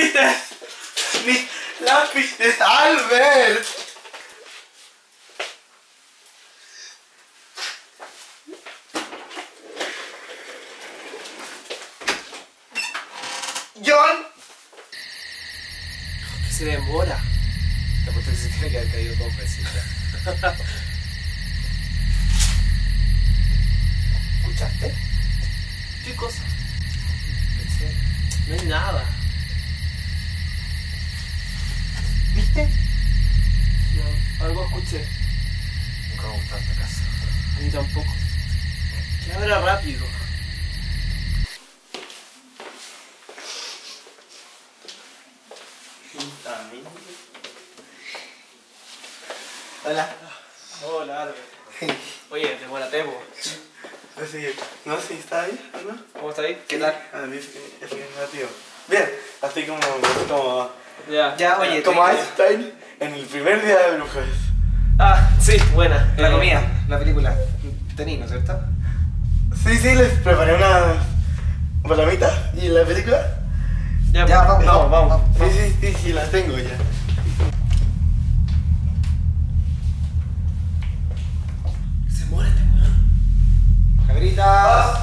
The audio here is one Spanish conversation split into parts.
lápices. Mis lápices, Albert. John. Se demora. La puta se tiene que haber caído dos veces. Hola. Hola, Albert. Oye, demórate, po. No sé, no sé si está ahí no. ¿Cómo estás ahí? ¿Qué tal? A mí es negativo. Bien, así como, como, Ya. ya, oye, como te- Einstein en el primer día de brujas. Ah, sí, buena. La Eh, comida, la película. Tenino, ¿cierto? Sí, sí, les preparé unas palomitas y la película. Ya, Ya, pues, vamos, vamos, vamos. Sí, sí, sí, sí, la tengo ya. Se muere este weón. Cabritas.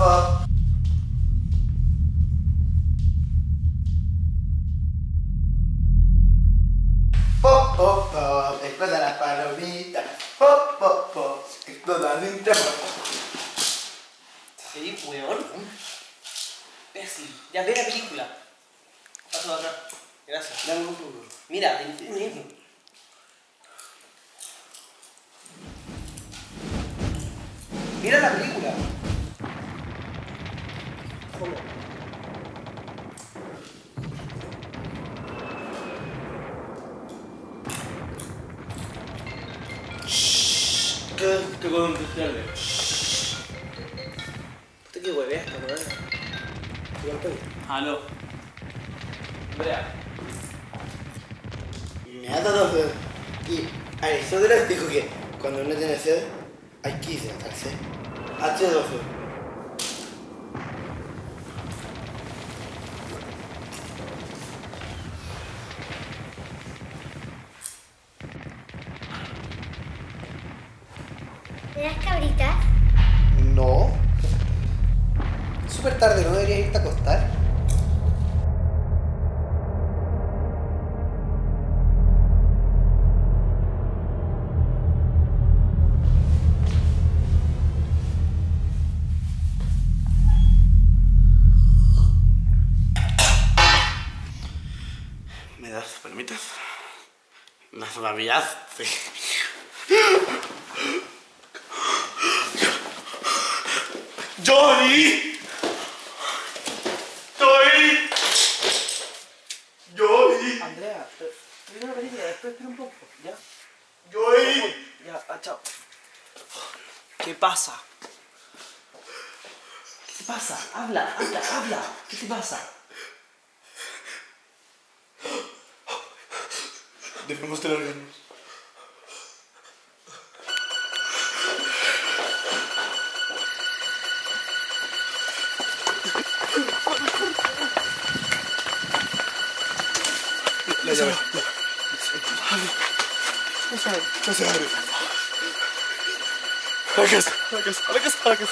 Pop, pop, pop, explota las palomitas. Pop, pop, pop, explota sin temor. Sí, weón. Imbécil. Ya ve la película. Paso atrás. Gracias. Dame un poco. Mira. Mira la película. ¿Usted qué hueve esta, weón? Aló. Andrea. Me ha dado sed. Y Aristóteles dijo que cuando uno tiene sed, hay que hidratarse. H12. ¿Me das cabritas? No. Súper tarde, ¿no deberías irte a acostar? ¿Me das palomitas? Las rabiaste. ¡Johnny! ¡Johnny! ¡Johnny! Andrea, eh, primero la película, después espera un poco. ¿Ya? ¡Johnny! Ya, ah, chao. ¿Qué pasa? ¿Qué te pasa? Habla, habla, habla. ¿Qué te pasa? Debemos tenernos. La llave. No se abre. No se abre. A la casa. A la casa. A la casa. A la casa.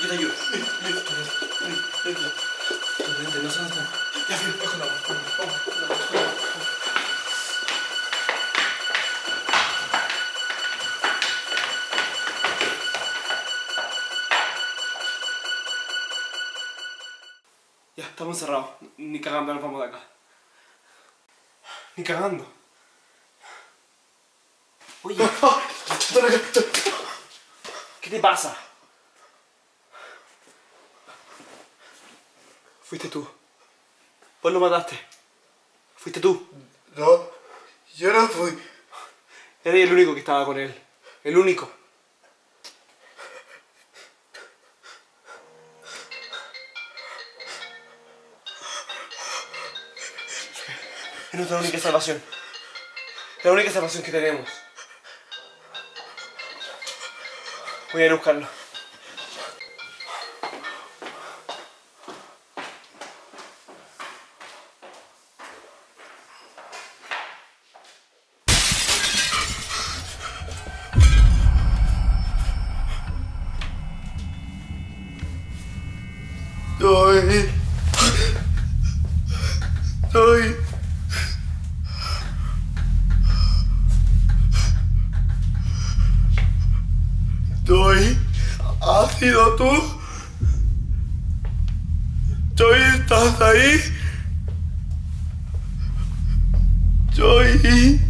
Yo te ayudo. Vente, no se nos Ya, bien, bajo la voz. Vamos, vamos. Ya, estamos encerrados. Ni cagando nos vamos de acá. Ni cagando. Oye, ¿qué te pasa? Fuiste tú. Vos lo mataste. Fuiste tú. No, yo no fui. Eres el único que estaba con él. El único. Es nuestra única salvación. La única salvación que tenemos. Voy a ir a buscarlo. ¿Has sido tú? Joy, ¿estás ahí? Joy.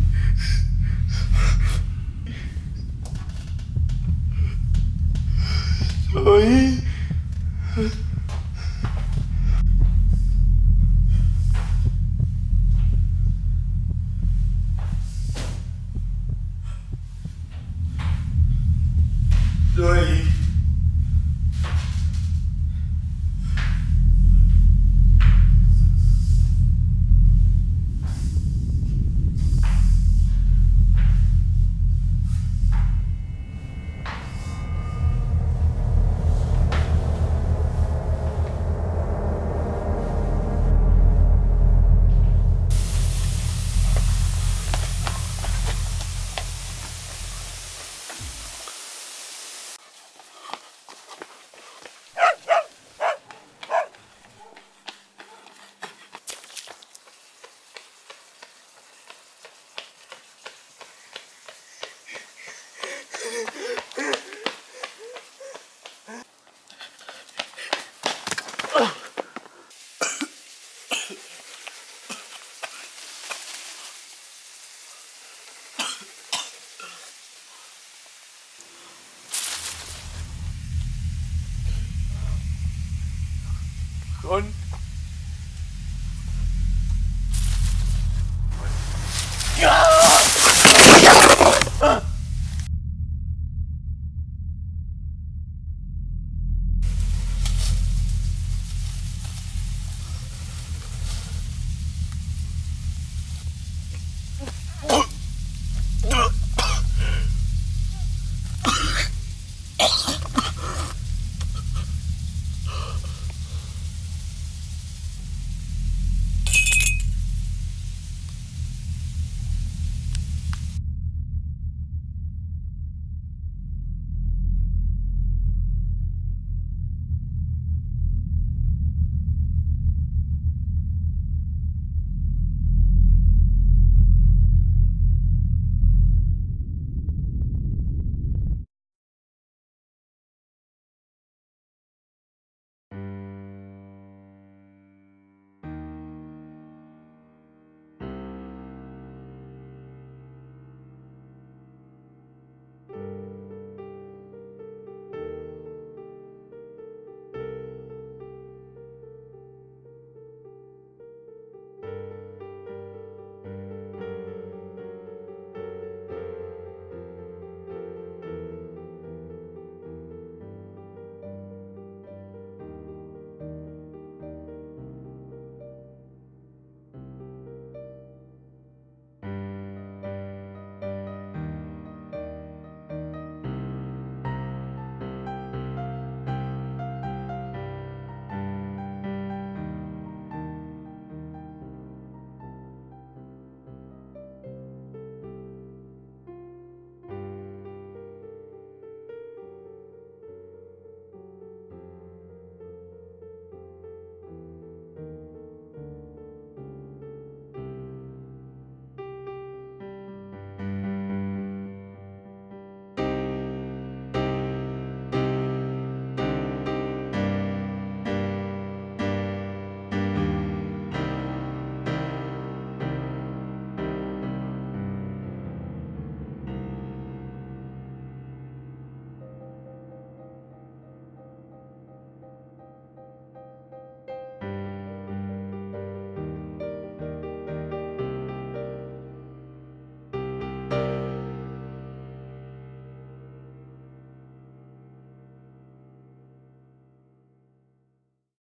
Joy.